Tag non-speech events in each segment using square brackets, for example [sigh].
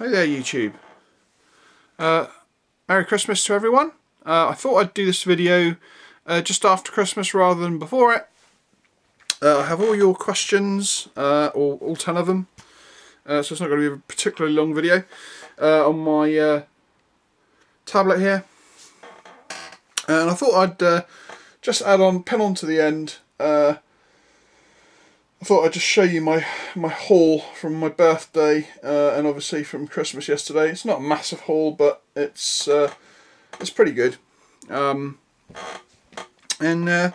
Hi there YouTube. Uh, Merry Christmas to everyone. Uh, I thought I'd do this video uh, just after Christmas rather than before it. Uh, I have all your questions, uh, all, all 10 of them, uh, so it's not going to be a particularly long video, on my tablet here. And I thought I'd just add on, pen on to the end, I thought I'd just show you my my haul from my birthday uh, and obviously from Christmas yesterday. It's not a massive haul, but it's uh, it's pretty good. Um, and uh,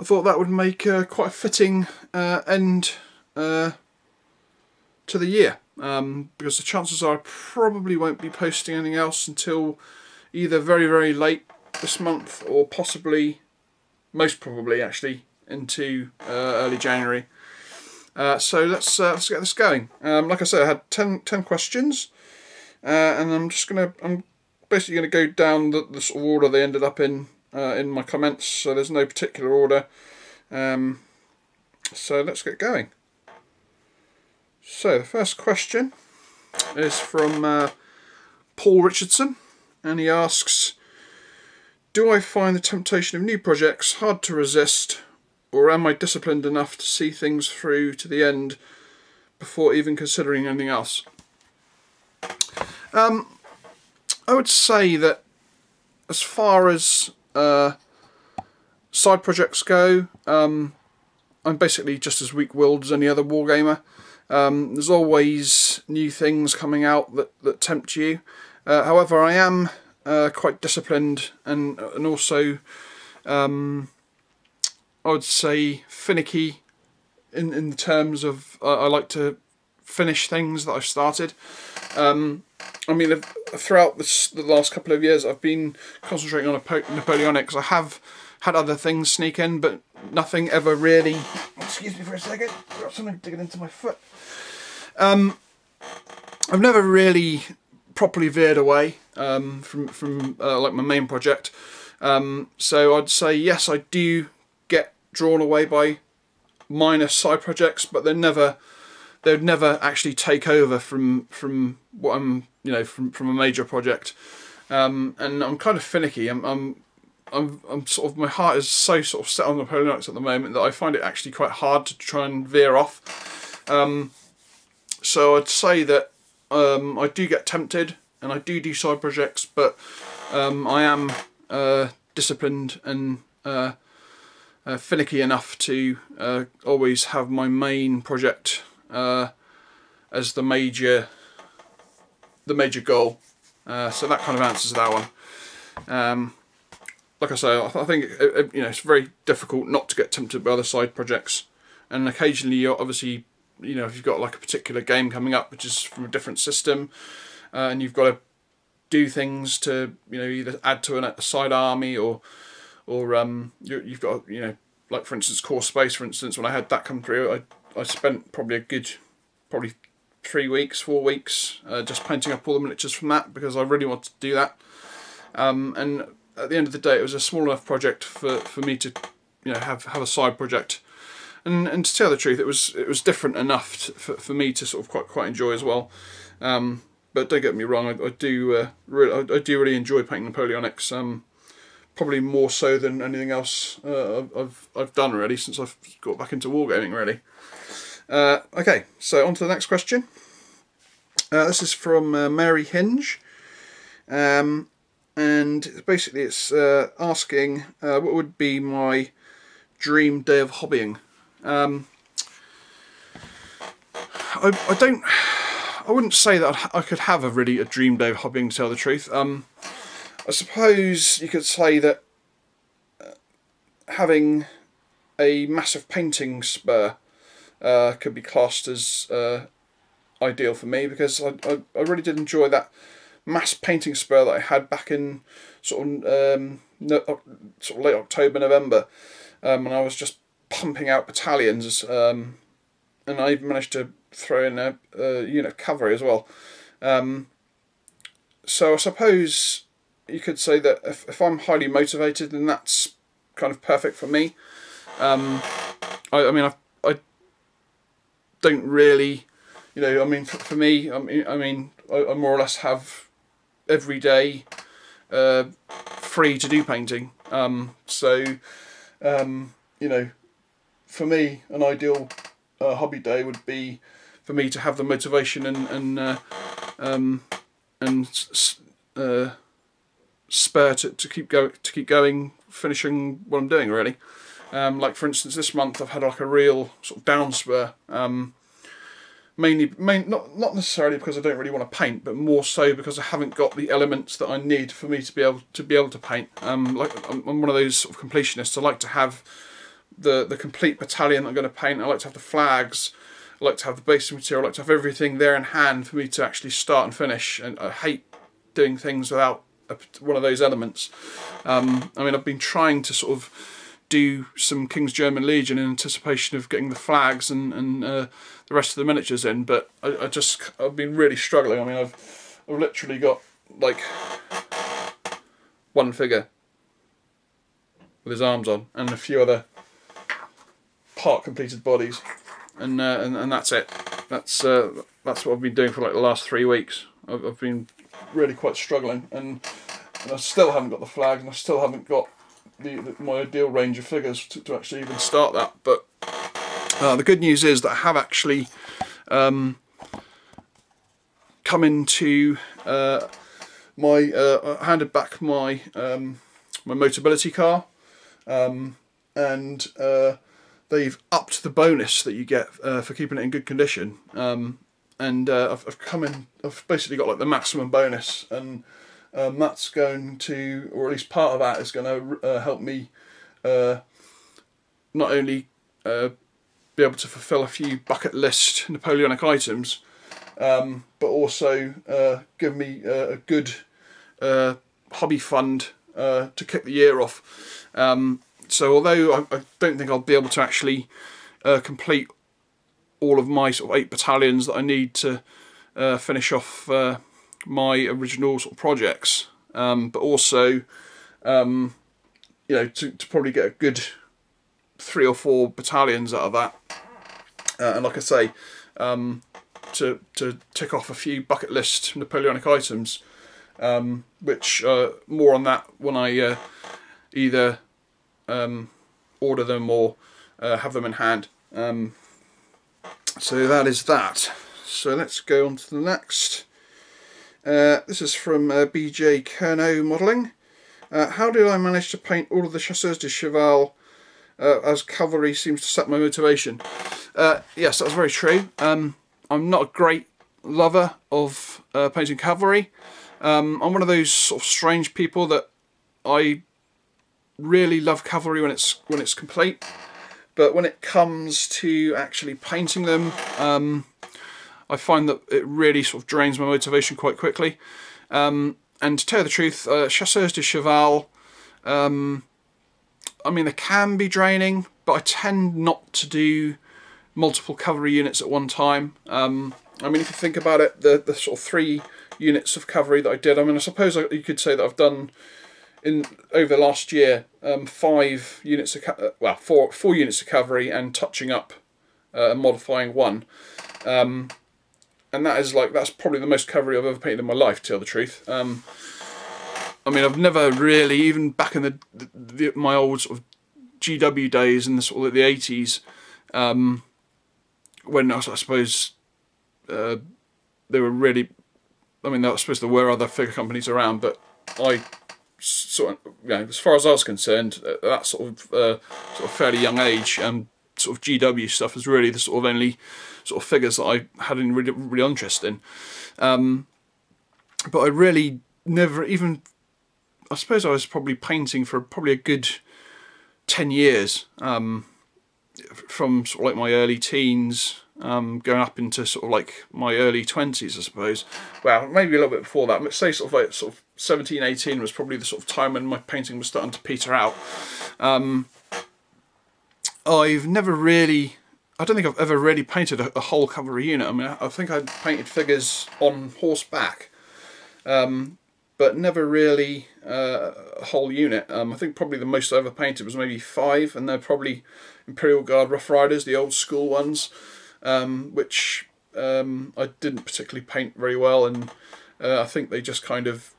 I thought that would make uh, quite a fitting uh, end uh, to the year um, because the chances are I probably won't be posting anything else until either very very late this month or possibly most probably actually into uh, early January. Uh, so let's uh, let's get this going. Um, like I said, I had 10, 10 questions, uh, and I'm just gonna I'm basically gonna go down the, the sort of order they ended up in uh, in my comments. So there's no particular order. Um, so let's get going. So the first question is from Paul Richardson, and he asks, "Do I find the temptation of new projects hard to resist?" Or am I disciplined enough to see things through to the end before even considering anything else? Um, I would say that as far as uh, side projects go, um, I'm basically just as weak-willed as any other wargamer. Um, there's always new things coming out that, that tempt you. Uh, however, I am uh, quite disciplined and and also um, I would say finicky in in terms of uh, I like to finish things that I've started. Um, I mean, throughout this, the last couple of years, I've been concentrating on Napoleonics. I have had other things sneak in, but nothing ever really. Excuse me for a second. I've got something digging into my foot. Um, I've never really properly veered away um, from from uh, like my main project. Um, so I'd say yes, I do drawn away by minor side projects, but they're never they would never actually take over from from what I'm you know from from a major project. Um, and I'm kind of finicky. I'm, I'm I'm I'm sort of my heart is so sort of set on the Napoleonics at the moment that I find it actually quite hard to try and veer off. Um, so I'd say that um, I do get tempted and I do do side projects, but um, I am uh, disciplined and uh, uh, finicky enough to uh, always have my main project uh, as the major the major goal. Uh, so that kind of answers that one. Um, like I say, I, think it, it, you know it's very difficult not to get tempted by other side projects, and occasionally you're obviously you know if you've got like a particular game coming up which is from a different system, uh, and you've got to do things to you know either add to an, a side army or or um, you, have got you know like for instance core space for instance when I had that come through I, I spent probably a good probably three weeks four weeks uh, just painting up all the miniatures from that because I really wanted to do that. Um, and at the end of the day it was a small enough project for, for me to you know have have a side project. And and to tell the truth it was it was different enough to, for, for me to sort of quite quite enjoy as well. Um, but don't get me wrong I, I do uh, really, I, I, do really enjoy painting Napoleonics. Um, probably more so than anything else uh, I've I've done already since I've got back into wargaming really. Uh, okay, so on to the next question. Uh, this is from uh, Mary Hinge, um, and basically it's uh, asking uh, what would be my dream day of hobbying. Um, I, I don't, I wouldn't say that I could have a really a dream day of hobbying to tell the truth. Um, I suppose you could say that uh, having a massive painting spur uh, could be classed as uh, ideal for me because I, I, I, really did enjoy that mass painting spur that I had back in sort of um, no, sort of late October November um, and I was just pumping out battalions um, and I even managed to throw in a, a unit cavalry as well. Um, so I suppose you could say that if, if I'm highly motivated, then that's kind of perfect for me. Um, I, I mean, I, I don't really, you know, I mean, for, for me, I mean, I mean, I, I more or less have every day uh, free to do painting. Um, so, um, you know, for me, an ideal uh, hobby day would be for me to have the motivation and and uh, um, and uh, spur to, to keep go to keep going, finishing what I'm doing really. Um, like for instance, this month I've had like a real sort of down spur. Um, mainly, main, not not necessarily because I don't really want to paint, but more so because I haven't got the elements that I need for me to be able to be able to paint. Um, like I'm, I'm one of those sort of completionists. I like to have the the complete battalion that I'm going to paint. I like to have the flags. I like to have the basic material. I like to have everything there in hand for me to actually start and finish. And I hate doing things without a, one of those elements. Um, I mean, I've been trying to sort of do some King's German Legion in anticipation of getting the flags and, and uh, the rest of the miniatures in, but I, I, just I've been really struggling. I mean, I've I've literally got like one figure with his arms on and a few other part completed bodies, and uh, and, and that's it. That's uh, that's what I've been doing for like the last three weeks. I've, I've been really quite struggling, and, and I still haven't got the flag, and I still haven't got the, the, my ideal range of figures to, to actually even start that. But uh, the good news is that I have actually um, come into uh, my uh, handed back my um, my Motability car, um, and uh, they've upped the bonus that you get uh, for keeping it in good condition. Um, and uh, I've, I've come in. I've basically got like the maximum bonus and um, that's going to, or at least part of that is going to uh, help me uh, not only uh, be able to fulfill a few bucket list Napoleonic items, um, but also uh, give me uh, a good uh, hobby fund to kick the year off. Um, so although I, I, don't think I'll be able to actually complete all of my sort of eight battalions that I need to finish off my original sort of projects, um, but also, um, you know, to, to probably get a good three or four battalions out of that. Uh, and like I say, um, to to tick off a few bucket list Napoleonic items, um, which uh, more on that when I uh, either um, order them or uh, have them in hand. So that is that. So let's go on to the next. Uh, this is from uh, BJ Kerno Modelling. Uh, how did I manage to paint all of the Chasseurs de Cheval uh, as cavalry seems to set my motivation? Uh, yes, that's very true. Um, I'm not a great lover of painting cavalry. Um, I'm one of those sort of strange people that I really love cavalry when it's when it's complete, but when it comes to actually painting them, um, I find that it really sort of drains my motivation quite quickly. Um, and to tell you the truth, uh, Chasseurs de Cheval, um, I mean, they can be draining, but I tend not to do multiple cavalry units at one time. Um, I mean, if you think about it, the, the sort of three units of cavalry that I did, I mean, I suppose you could say that I've done in over the last year um, five units of uh, well four four units of cavalry and touching up uh, and modifying one. Um, and that is like that's probably the most cavalry I've ever painted in my life. To tell the truth, um, I mean I've never really even back in the, the, the my old sort of GW days in the sort of the eighties, um, when I, suppose uh, they were really. I mean, I suppose there were other figure companies around, but I sort of, you know, as far as I was concerned, at that sort of uh, sort of fairly young age, and sort of GW stuff was really the sort of only sort of figures that I had any really, really interest in. Um, but I really never even, I suppose I was probably painting for probably a good 10 years um, from sort of like my early teens um, going up into sort of like my early 20s I suppose well maybe a little bit before that but say sort of like sort of 17 18 was probably the sort of time when my painting was starting to peter out um, I've never really I don't think I've ever really painted a, a whole cavalry unit. I mean, I, I think I painted figures on horseback, um, but never really uh, a whole unit. Um, I think probably the most I ever painted was maybe five, and they're probably Imperial Guard Rough Riders, the old school ones, um, which um, I didn't particularly paint very well, and uh, I think they just kind of,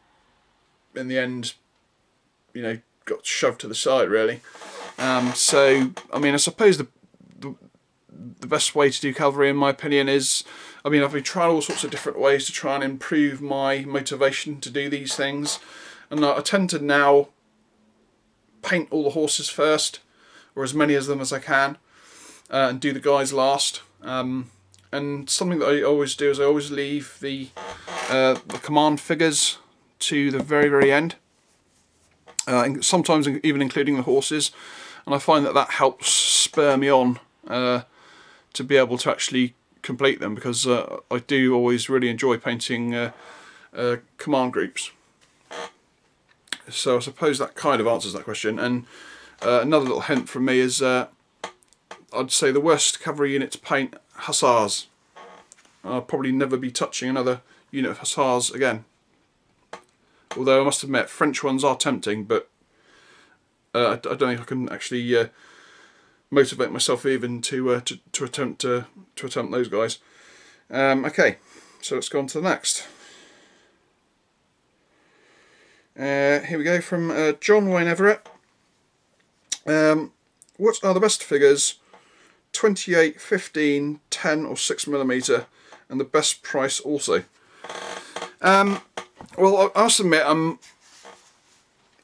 in the end, you know, got shoved to the side really. Um, so, I mean, I suppose the, the, the best way to do cavalry, in my opinion, is, I mean, I've been trying all sorts of different ways to try and improve my motivation to do these things, and I tend to now paint all the horses first, or as many of them as I can, uh, and do the guys last. Um, and something that I always do is I always leave the uh, the command figures to the very very end. Uh, sometimes even including the horses, and I find that that helps spur me on uh, to be able to actually complete them because uh, I do always really enjoy painting uh, uh, command groups. So I suppose that kind of answers that question. And another little hint from me is I'd say the worst cavalry unit to paint Hussars. I'll probably never be touching another unit of Hussars again. Although I must admit, French ones are tempting, but uh, I, don't think I can actually uh, motivate myself even to, uh, to, to attempt to, to attempt those guys. Um, okay, so let's go on to the next. Uh, here we go from uh, John Wayne Everett. Um, what are the best figures 28, 15, 10 or 6 millimeter and the best price also. Um, well, I must admit, um,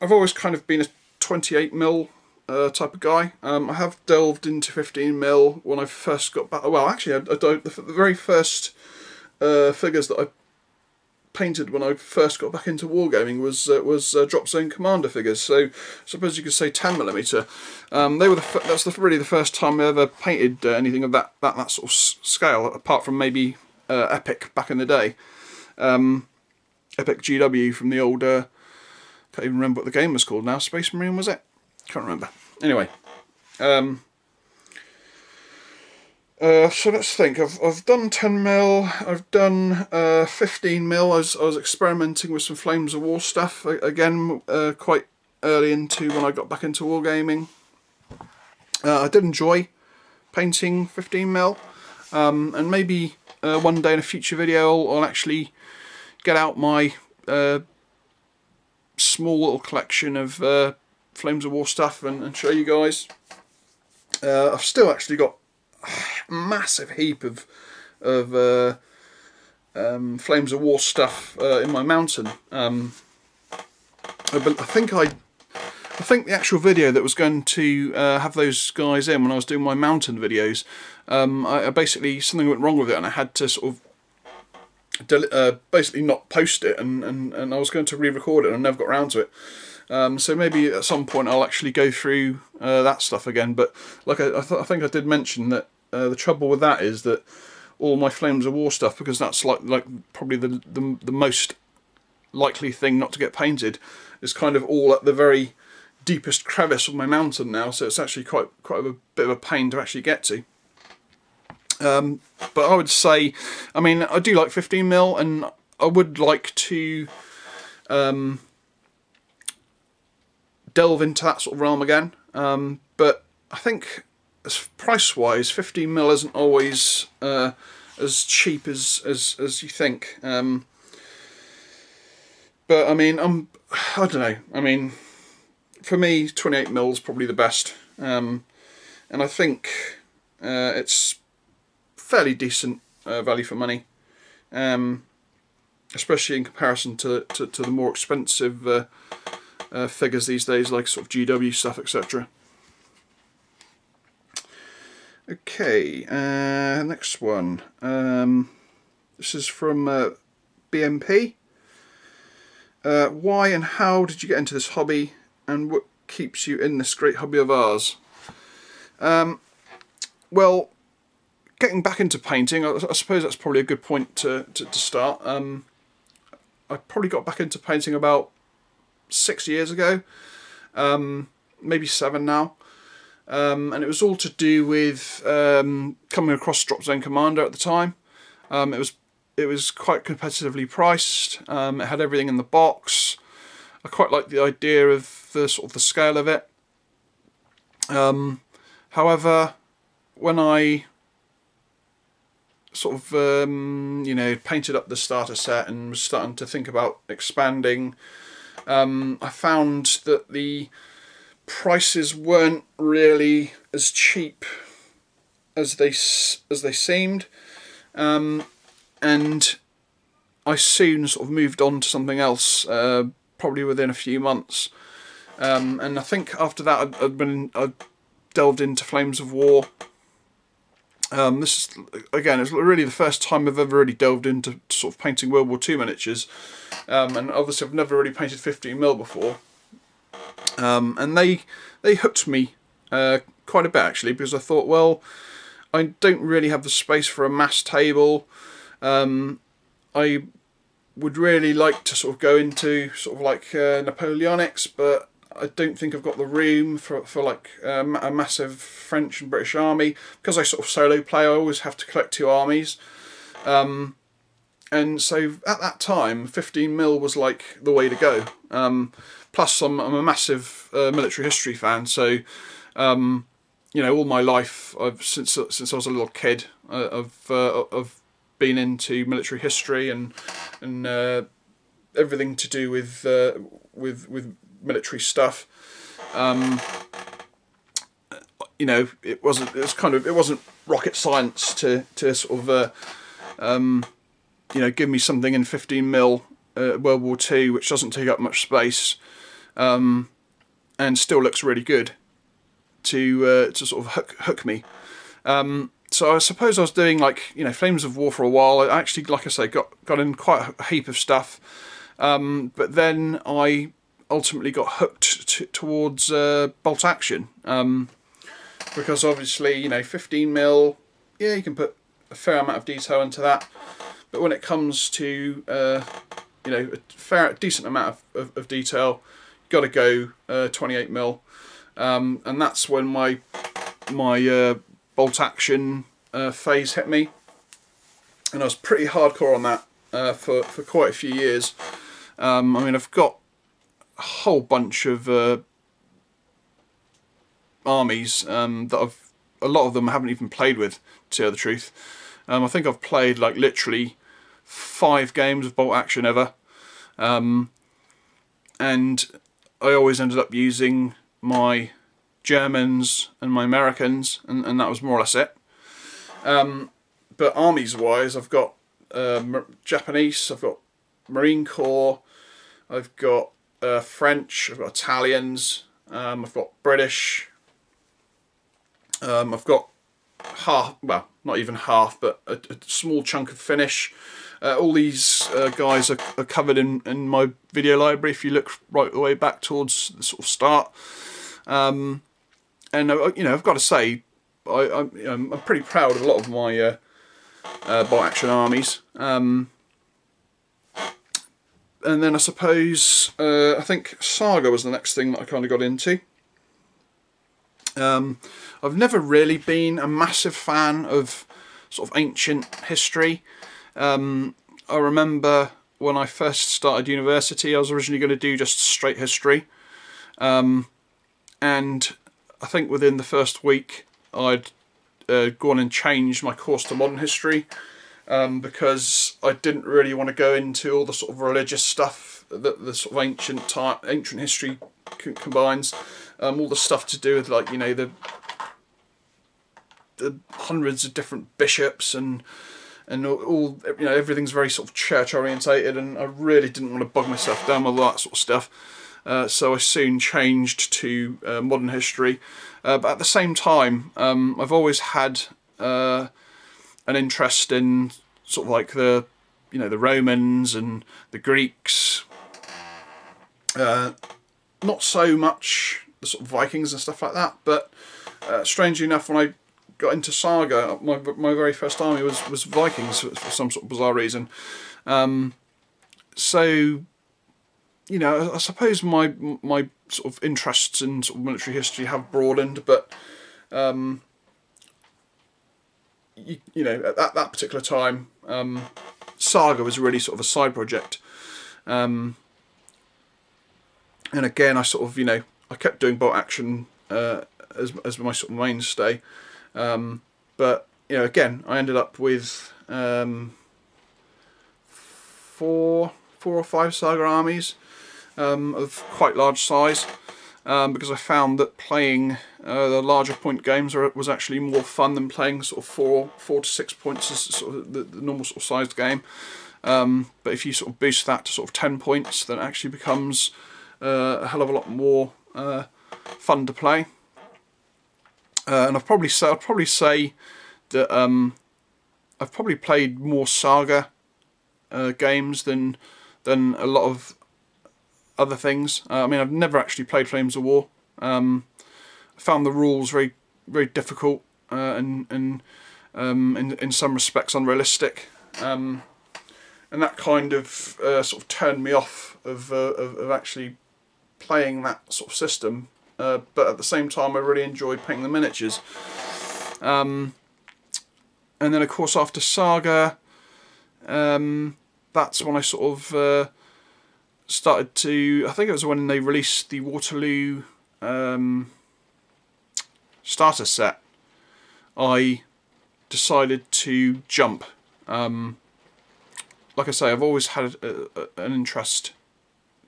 I've always kind of been a 28 mil uh, type of guy. Um, I have delved into 15 mil when I first got back. Well, actually, I, I don't. The, the very first uh, figures that I painted when I first got back into wargaming was uh, was uh, drop zone commander figures. So I suppose you could say 10 millimeter. Um, they were the that's the, really the first time I ever painted uh, anything of that, that that sort of scale, apart from maybe uh, Epic back in the day. Um, Epic GW from the old. Uh, can't even remember what the game was called now. Space Marine was it? Can't remember. Anyway. Um, uh, so let's think. I've I've done 10 mil. I've done uh, 15 mil. I was I was experimenting with some Flames of War stuff again, uh, quite early into when I got back into wargaming. Uh, I did enjoy painting 15 mil, um, and maybe uh, one day in a future video I'll, I'll actually get out my uh, small little collection of Flames of War stuff and, and show you guys. I've still actually got massive heap of of uh, um, Flames of War stuff uh, in my mountain. Um, I, think I, I think the actual video that was going to uh, have those guys in when I was doing my mountain videos, um, I, I, basically something went wrong with it and I had to sort of uh, basically not post it and, and, and I was going to re-record it and I never got around to it. Um, so maybe at some point I'll actually go through uh, that stuff again. But like I, I, th I, think I did mention that uh, the trouble with that is that all my Flames of War stuff, because that's like like probably the, the the most likely thing not to get painted, is kind of all at the very deepest crevice of my mountain now. So it's actually quite quite a bit of a pain to actually get to. Um, but I would say, I mean, I do like 15 mil, and I would like to um, delve into that sort of realm again. Um, but I think price wise, 15 mil isn't always uh, as cheap as as as you think. Um, but I mean, I'm [sighs] I don't know. I mean, for me, 28 mil is probably the best, um, and I think uh, it's fairly decent uh, value for money, um, especially in comparison to to, to the more expensive uh, uh figures these days, like sort of GW stuff, etc. Okay, uh, next one. Um, this is from uh, BMP. Uh, why and how did you get into this hobby and what keeps you in this great hobby of ours? Um, well, getting back into painting, I, I, suppose that's probably a good point to, to, to start. Um, I probably got back into painting about six years ago, um, maybe seven now. Um, and it was all to do with um, coming across Drop Zone Commander at the time. Um, it was it was quite competitively priced. Um, it had everything in the box. I quite liked the idea of the sort of the scale of it. Um, however, when I sort of um, you know painted up the starter set and was starting to think about expanding, I found that the prices weren't really as cheap as they as they seemed, um, and I soon sort of moved on to something else. Uh, probably within a few months, um, and I think after that I'd, I'd been I delved into Flames of War. Um, this is again, it's really the first time I've ever really delved into sort of painting World War II miniatures, um, and obviously I've never really painted 15 mil before. Um, and they they hooked me uh, quite a bit actually because I thought, well, I don't really have the space for a mass table. Um, I would really like to sort of go into sort of like uh, Napoleonics, but I don't think I've got the room for, for like um, a massive French and British army. Because I sort of solo play, I always have to collect two armies. Um, and so at that time, 15 mil was like the way to go. Um, plus, I'm, I'm, a massive uh, military history fan, so um, you know, all my life, I've since since I was a little kid, uh, I've uh, I've been into military history and and uh, everything to do with uh, with with military stuff. Um, you know, it wasn't. It was kind of. It wasn't rocket science to to sort of, uh, um, you know, give me something in 15 mil uh, World War Two, which doesn't take up much space, um, and still looks really good. To uh, to sort of hook hook me. Um, so I suppose I was doing like you know Flames of War for a while. I actually, like I say, got got in quite a heap of stuff. Um, but then I ultimately got hooked towards uh, bolt action um, because obviously you know 15 mil yeah you can put a fair amount of detail into that but when it comes to uh, you know a fair decent amount of, of, of detail got to go uh, 28 mil. Um, and that's when my my uh, bolt action uh, phase hit me. And I was pretty hardcore on that uh, for, for quite a few years. Um, I mean I've got a whole bunch of uh, armies um, that I've a lot of them I haven't even played with to tell the truth. Um, I think I've played like literally five games of bolt action ever. Um, and I always ended up using my Germans and my Americans and, and that was more or less it um, but armies wise I've got uh, Japanese I've got Marine Corps I've got uh, French, I've got Italians, um, I've got British, um, I've got half, well, not even half, but a, a small chunk of Finnish. Uh, all these uh, guys are, are, covered in, in my video library if you look right the way back towards the sort of start. Um, and, uh, you know, I've got to say, I, am pretty proud of a lot of my uh, uh, bolt action armies. Um, and then I suppose uh, I think Saga was the next thing that I kind of got into. Um, I've never really been a massive fan of sort of ancient history. Um, I remember when I first started university, I was originally going to do just straight history, um, and I think within the first week I'd uh, gone and changed my course to modern history um, because I didn't really want to go into all the sort of religious stuff that the sort of ancient type, ancient history combines. Um, all the stuff to do with like you know the the hundreds of different bishops and and all, you know everything's very sort of church orientated and I really didn't want to bog myself down with all that sort of stuff. Uh, so I soon changed to uh, modern history. Uh, but at the same time, um, I've always had uh, an interest in sort of like the you know the Romans and the Greeks. Uh, not so much the sort of Vikings and stuff like that, but uh, strangely enough, when I got into Saga, my my very first army was was Vikings for, some sort of bizarre reason. Um, so, you know, I suppose my my sort of interests in sort of military history have broadened, but um, you, you know, at that, that particular time, um, Saga was really sort of a side project. Um, and again, I sort of, you know, I kept doing bolt action uh, as, as my sort of mainstay. Um, but you know, again, I ended up with um, four, four or five Saga armies um, of quite large size. Um, because I found that playing uh, the larger point games was actually more fun than playing sort of four, four to six points as sort of the, the normal sort of sized game. Um, but if you sort of boost that to sort of 10 points, then it actually becomes uh, a hell of a lot more uh, fun to play. Uh, and I've probably say I'd probably say that um, I've probably played more Saga uh, games than than a lot of other things. Uh, I mean, I've never actually played Flames of War. Um, I found the rules very very difficult uh, and and um, in in some respects unrealistic. Um, and that kind of uh, sort of turned me off of, uh, of, of actually playing that sort of system. Uh, but at the same time, I really enjoyed painting the miniatures. Um, and then, of course, after Saga, um, that's when I sort of uh, started to. I think it was when they released the Waterloo um, starter set. I decided to jump. Um, like I say, I've always had a, a, an interest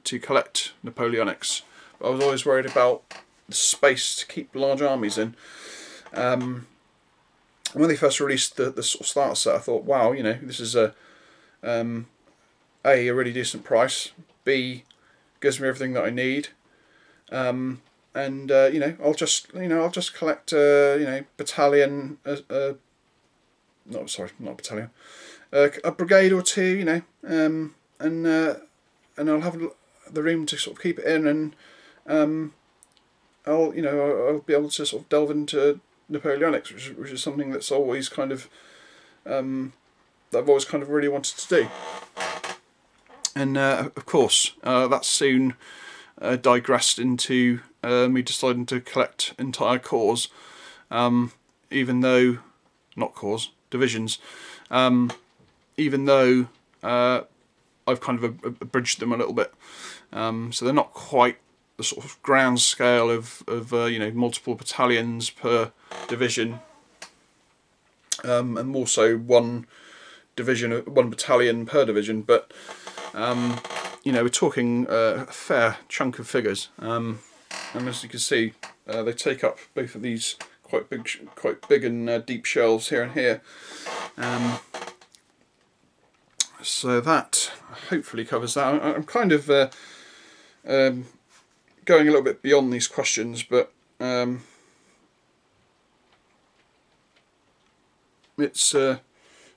to collect Napoleonics, I was always worried about the space to keep large armies in. Um, when they first released the, the sort of starter set, I thought, wow, you know, this is a um, a a really decent price. B gives me everything that I need. Um, and uh, you know, I'll just you know I'll just collect uh, you know battalion. Uh, uh, not sorry, not battalion uh, a brigade or two, you know, um, and uh, and I'll have the room to sort of keep it in, and um, I'll you know I'll, be able to sort of delve into Napoleonics, which, which is something that's always kind of um, that I've always kind of really wanted to do. And uh, of course, uh, that soon uh, digressed into uh, me deciding to collect entire corps, um, even though not corps divisions. Um, even though uh, I've kind of abridged them a little bit. Um, so they're not quite the sort of grand scale of, of uh, you know multiple battalions per division, um, and more so one division, one battalion per division. But um, you know we're talking uh, a fair chunk of figures, um, and as you can see, uh, they take up both of these quite big, quite big and uh, deep shelves here and here. Um, so that hopefully covers that. I'm kind of uh, um, going a little bit beyond these questions, but um, it's uh,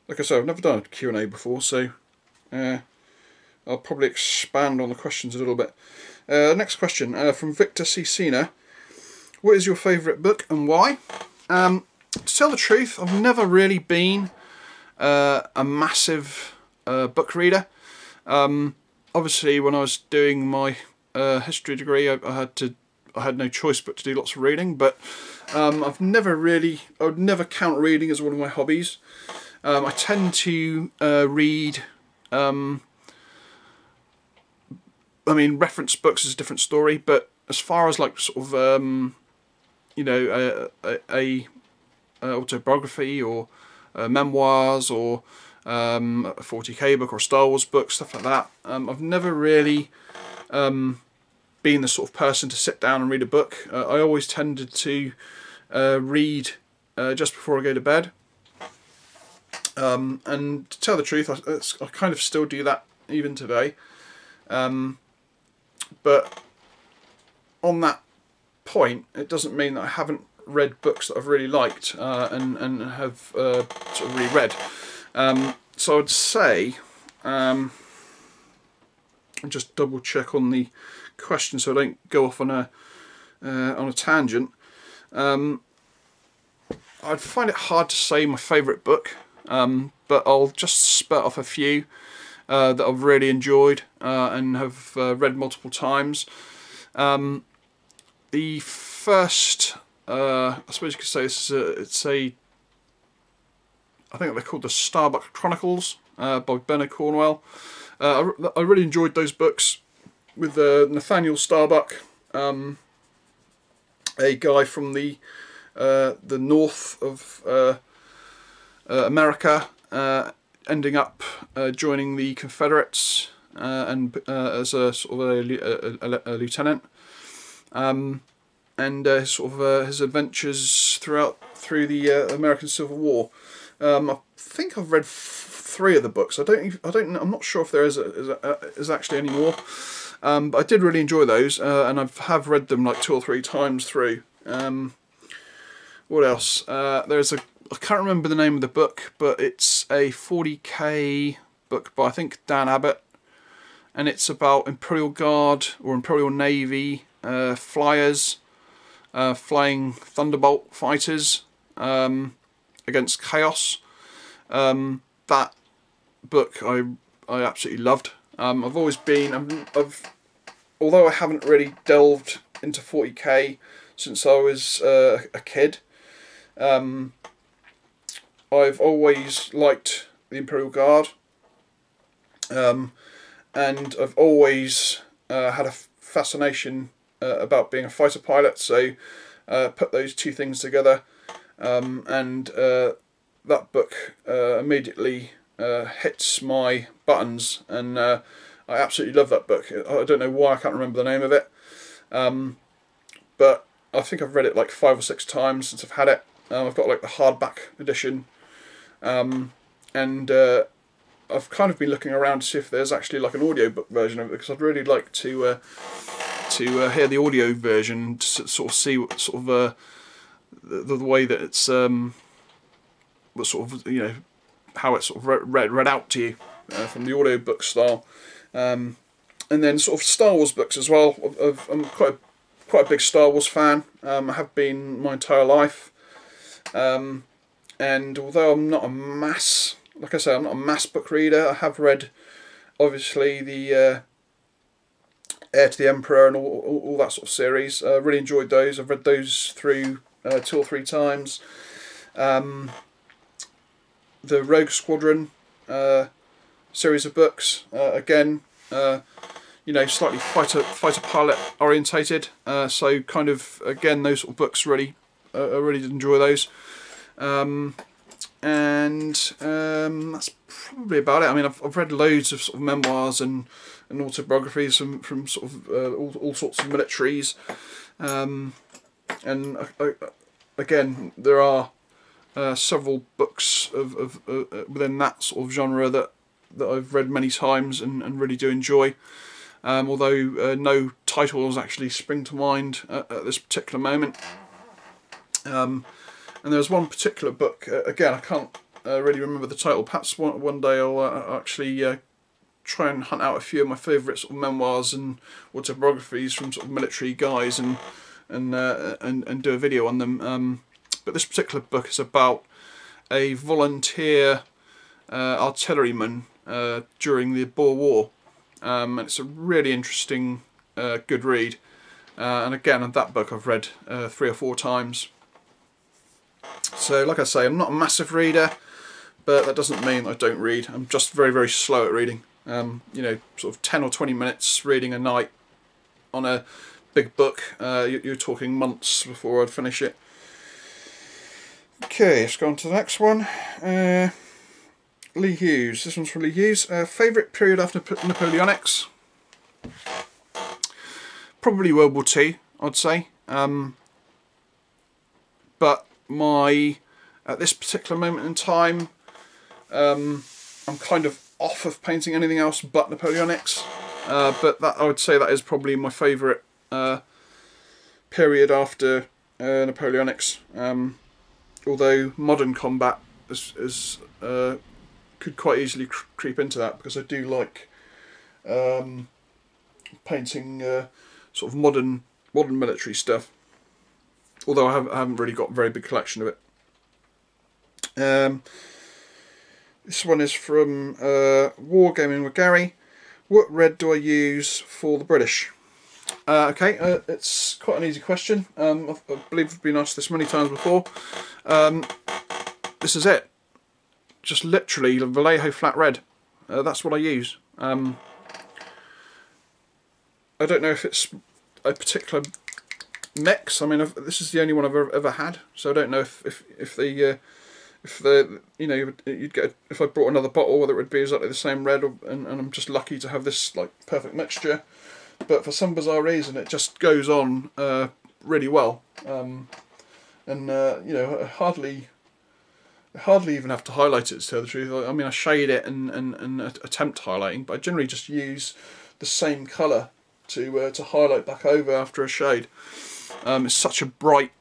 like I said, I've never done a Q&A before, so uh, I'll probably expand on the questions a little bit. Uh, next question uh, from Victor Cicina. What is your favourite book and why? Um, to tell the truth, I've never really been uh, a massive uh, book reader. Um, obviously, when I was doing my uh, history degree, I, I, had to I had no choice but to do lots of reading. But um, I've never really I would never count reading as one of my hobbies. Um, I tend to uh, read. Um, I mean, reference books is a different story, but as far as like sort of um, you know a, a, a autobiography or uh, memoirs or um, a 40k book or Star Wars book, stuff like that. Um, I've never really been the sort of person to sit down and read a book. Uh, I always tended to uh, read uh, just before I go to bed. Um, and to tell the truth, I, I, kind of still do that even today. Um, but on that point, it doesn't mean that I haven't read books that I've really liked uh, and, and have uh, sort of reread. Um, so I'd say, um, just double check on the question so I don't go off on a uh, on a tangent. Um, I'd find it hard to say my favourite book, um, but I'll just spurt off a few uh, that I've really enjoyed uh, and have uh, read multiple times. Um, the first, uh, I suppose you could say a, it's a I think they're called the Starbuck Chronicles uh, by Bernard Cornwell. I, I, really enjoyed those books with uh, Nathaniel Starbuck, um, a guy from the uh, the north of uh, uh, America, uh, ending up joining the Confederates and as a sort of a, a, a, lieutenant, um, and sort of his adventures throughout through the American Civil War. Um, I think I've read three of the books. I don't. I don't. I'm not sure if there is a, is, a, is actually any more. Um, but I did really enjoy those, uh, and I have read them like two or three times through. Um, what else? Uh, there's a I can't remember the name of the book, but it's a 40k book by I think Dan Abnett, and it's about Imperial Guard or Imperial Navy uh, flyers uh, flying Thunderbolt fighters um, against Chaos. Um, that book I I absolutely loved. Um, I've always been I've, I've, although I haven't really delved into 40k since I was uh, a kid. Um, I've always liked the Imperial Guard, um, and I've always uh, had a fascination uh, about being a fighter pilot. So uh, put those two things together, um, and uh, that book uh, immediately uh, hits my buttons, and I absolutely love that book. I don't know why I can't remember the name of it, um, but I think I've read it like five or six times since I've had it. Um, I've got like the hardback edition um, and uh, I've kind of been looking around to see if there's actually like an audiobook version of it because I'd really like to uh, to uh, hear the audio version to sort of see what sort of uh, the, the way that it's um, what sort of you know how it's sort of read read out to you uh, from the audiobook style. Um, and then sort of Star Wars books as well. I'm quite a, quite a big Star Wars fan. Um, I have been my entire life. Um, and although I'm not a mass, like I say, I'm not a mass book reader, I have read obviously the uh, Heir to the Emperor and all, all, all that sort of series. I uh, really enjoyed those. I've read those through uh, two or three times. Um, the Rogue Squadron uh, series of books, uh, again, uh, you know, slightly fighter fighter pilot orientated. so kind of again, those sort of books really, I really did enjoy those. Um, and um, that's probably about it. I mean, I've, I've read loads of sort of memoirs and, and autobiographies from, from sort of uh, all, all sorts of militaries. Um, and uh, uh again, there are uh, several books of, of uh, within that sort of genre that, that I've read many times and, and really do enjoy. Um, although uh, no titles actually spring to mind at, at this particular moment. Um, and there's one particular book, uh, again, I can't uh, really remember the title. Perhaps one, one day I'll uh, actually uh, try and hunt out a few of my favourite sort of memoirs and autobiographies from sort of military guys and and uh, and, and do a video on them. Um, but this particular book is about a volunteer uh, artilleryman during the Boer War. Um, and it's a really interesting, good read. and again, that book I've read three or four times. So like I say, I'm not a massive reader, but that doesn't mean I don't read. I'm just very, very slow at reading. Um, you know, sort of 10 or 20 minutes reading a night on a big book. Uh, you're talking months before I'd finish it. Okay, let's go on to the next one. Uh, Lee Hughes. This one's from Lee Hughes. Uh, favourite period after Napoleonics? Probably World War Two, I'd say. Um, but my at this particular moment in time um, I'm kind of off of painting anything else but Napoleonics uh, but that I would say that is probably my favourite uh, period after uh, Napoleonics um, although modern combat is, is uh, could quite easily cr creep into that because I do like um, painting uh, sort of modern modern military stuff although I haven't, I haven't, really got a very big collection of it. Um, this one is from uh, Wargaming with Gary. What red do I use for the British? Uh, okay, uh, it's quite an easy question. Um, I, believe I've been asked this many times before. Um, this is it. Just literally Vallejo flat red. Uh, that's what I use. Um, I don't know if it's a particular mix. I mean, I've, this is the only one I've ever, ever, had, so I don't know if if, if the uh, if the you know you'd get if I brought another bottle, whether it would be exactly the same red, or, and, and I'm just lucky to have this like perfect mixture. But for some bizarre reason, it just goes on uh, really well, um, and uh, you know hardly hardly even have to highlight it to tell the truth. I mean, I shade it and, and, and attempt highlighting, but I generally just use the same colour to uh, to highlight back over after a shade. Um, it's such a bright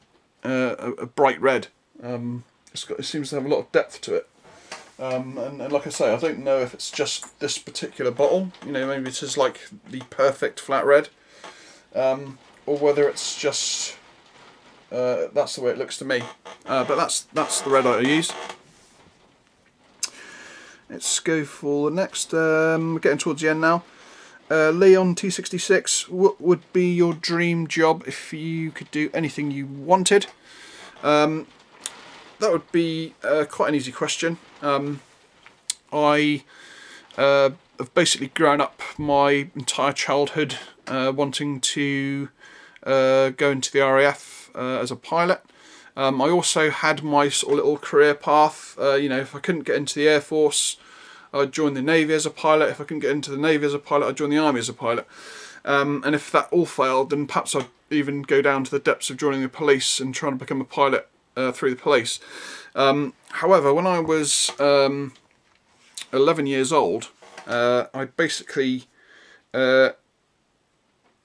uh, a, bright red. Um, got, it seems to have a lot of depth to it. Um, and, and, like I say, I don't know if it's just this particular bottle. You know, maybe it is like the perfect flat red, um, or whether it's just uh, that's the way it looks to me. Uh, but that's that's the red I use. Let's go for the next. Um, we're getting towards the end now. Uh, Leon T66, what would be your dream job if you could do anything you wanted? Um, that would be uh, quite an easy question. Um, I uh, have basically grown up my entire childhood uh, wanting to uh, go into the RAF uh, as a pilot. Um, I also had my sort of little career path. you know, if I couldn't get into the Air Force, I'd join the Navy as a pilot. If I couldn't get into the Navy as a pilot, I'd join the Army as a pilot. Um, and if that all failed, then perhaps I'd even go down to the depths of joining the police and trying to become a pilot uh, through the police. Um, however, when I was um, 11 years old, uh, I basically uh,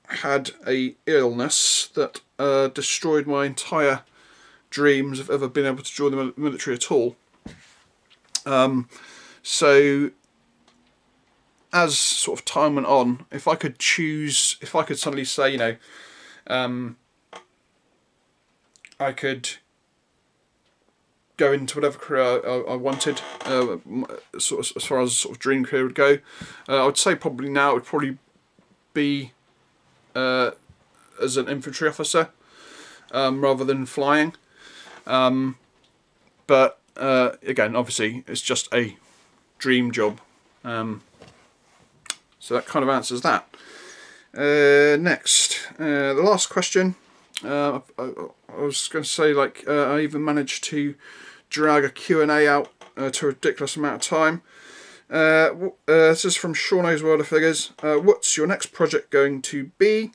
had a illness that uh, destroyed my entire dreams of ever being able to join the military at all. Um, so as sort of time went on, if I could choose, if I could suddenly say, you know, um, I could go into whatever career I, I wanted, uh, sort of, as far as sort of dream career would go, uh, I would say probably now it would probably be uh, as an infantry officer um, rather than flying. Um, but uh, again, obviously, it's just a dream job. Um, so that kind of answers that. Uh, next, uh, the last question. Uh, I, I, was going to say, like, I even managed to drag a Q&A out uh, to a ridiculous amount of time. Uh, this is from Shauno's World of Figures. what's your next project going to be?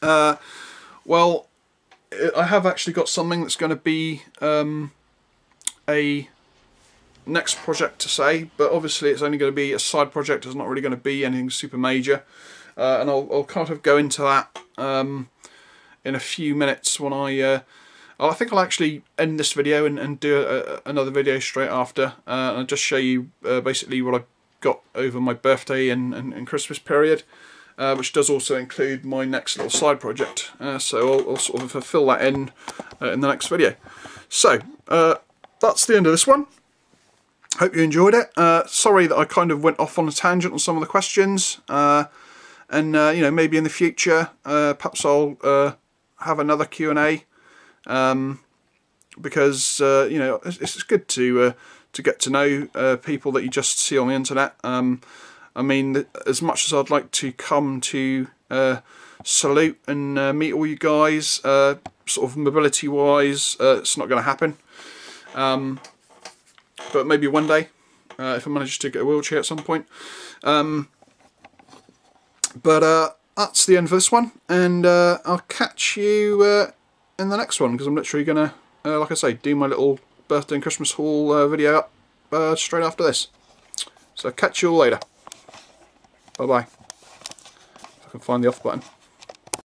well, I have actually got something that's going to be um, a next project to say, but obviously it's only going to be a side project. It's not really going to be anything super major. Uh, and I'll, I'll, kind of go into that um, in a few minutes when I... Uh, I think I'll actually end this video and, and do a, another video straight after. Uh, and I'll just show you uh, basically what I got over my birthday and, and, and Christmas period. Uh, which does also include my next little side project. Uh, so I'll, I'll, sort of fill that in in the next video. So, that's the end of this one. Hope you enjoyed it. Uh, sorry that I kind of went off on a tangent on some of the questions. Uh, and, uh, you know, maybe in the future, uh, perhaps I'll uh, have another Q&A. Um, because, uh, you know, it's, it's good to to get to know people that you just see on the internet. Um, I mean, as much as I'd like to come to salute and meet all you guys, sort of mobility-wise, it's not going to happen. Um, but maybe one day, uh, if I manage to get a wheelchair at some point. Um, but uh, that's the end of this one, and uh, I'll catch you uh, in the next one, because I'm literally going to, uh, like I say, do my little birthday and Christmas haul uh, video up straight after this. So catch you all later. Bye-bye. If I can find the off button.